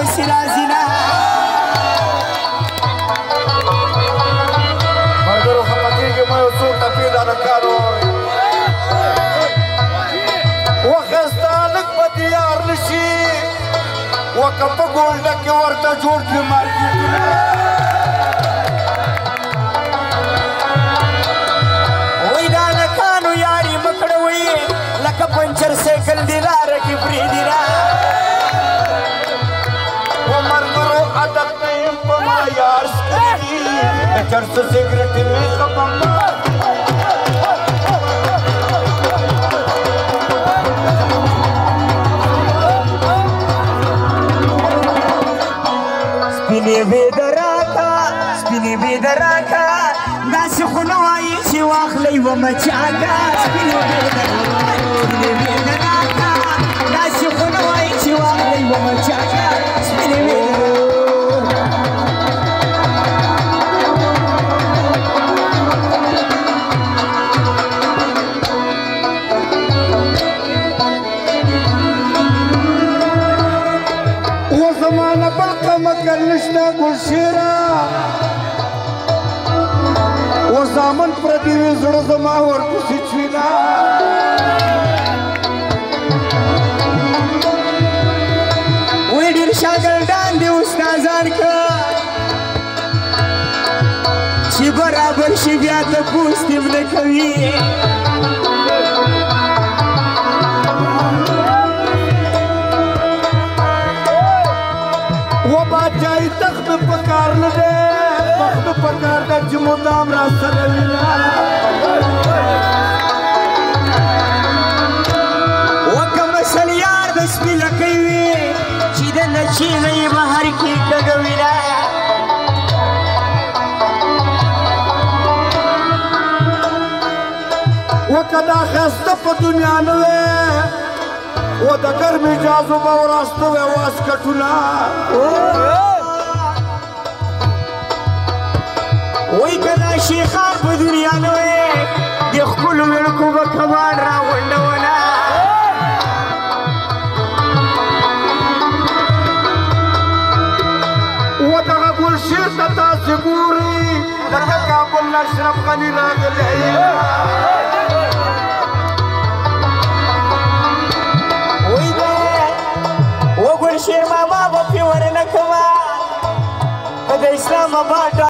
پسې راځي نه ملګرو خفه کېږي ما یو څو ټپې دا نه کار وخستا لږ په دیار نه شي وکه په ګونډه کې ورته جوړ کړي مارکېټونه لکه پنچر سیکل دی لا Kaçarsa sekreterine kapanmaz سپینی وی دراکا سپینی وی دراکا داسې خو نه وایي چې واخلی ومه چاکا سپینی وی دراکا مکر نشتا ګلشیرا و زامن پرتی وی زړه زما ورپسې چوینا وی ډیر شاګردان دی استادان کا چې برابر شي بیا ته پوښتنه کوي बख्त पकार न दे बख्त पकार का जुमुदाम रास्ता وکم سل یار بسم الله کوي چې د نشي نه بهر کې ټګوي رایا وکدا خسته په دنیا نه و د ګرمي جازو به وراسته و واس کټولا وای کدا شیخان په دنیا نه وې د خپل ملکو به کمان راوندونه و دغه ګل شیر ته تاسې ګوري لکه کابل نه اشرف غني راغلی وای دا و ګل شیر ماما به پیور نه کما د اسلام آباد